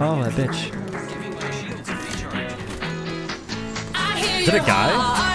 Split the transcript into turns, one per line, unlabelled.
Oh, that bitch.
Is it a guy?